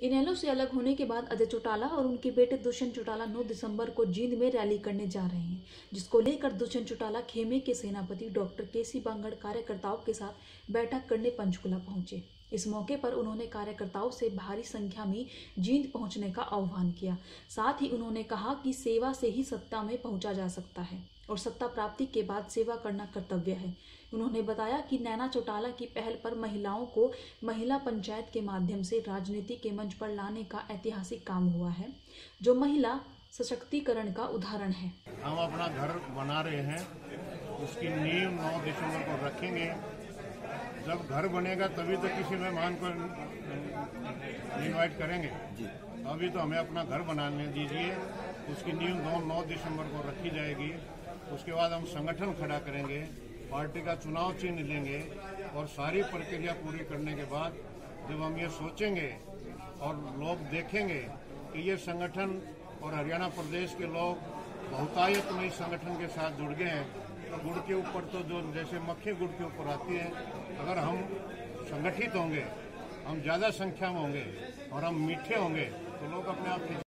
इनेलो से अलग होने के बाद अजय चौटाला और उनके बेटे दुष्यंत चौटाला 9 दिसंबर को जींद में रैली करने जा रहे हैं, जिसको लेकर दुष्यंत चौटाला खेमे के सेनापति डॉक्टर केसी बांगड़ कार्यकर्ताओं के साथ बैठक करने पंचकुला पहुँचे। इस मौके पर उन्होंने कार्यकर्ताओं से भारी संख्या में जींद पहुँचने का आह्वान किया। साथ ही उन्होंने कहा कि सेवा से ही सत्ता में पहुँचा जा सकता है और सत्ता प्राप्ति के बाद सेवा करना कर्तव्य है। उन्होंने बताया कि नैना चौटाला की पहल पर महिलाओं को महिला पंचायत के माध्यम से राजनीति के मंच पर लाने का ऐतिहासिक काम हुआ है जो महिला सशक्तिकरण का उदाहरण है। हम अपना घर बना रहे हैं उसकी नींव नौ दिसंबर को रखेंगे। जब घर बनेगा तभी तो किसी मेहमान को इनवाइट करेंगे। अभी तो हमें अपना घर बनाने दीजिए उसकी नींव नौ नौ दिसंबर को रखी जाएगी। उसके बाद हम संगठन खड़ा करेंगे। पार्टी का चुनाव चिन्ह लेंगे और सारी प्रक्रिया पूरी करने के बाद जब हम ये सोचेंगे और लोग देखेंगे कि ये संगठन और हरियाणा प्रदेश के लोग बहुतायत में संगठन के साथ जुड़ गए हैं तो गुड़ के ऊपर तो जो जैसे मक्खी गुड़ के ऊपर आती है, अगर हम संगठित होंगे, हम ज़्यादा संख्या में होंगे और हम मीठे होंगे तो लोग अपने आप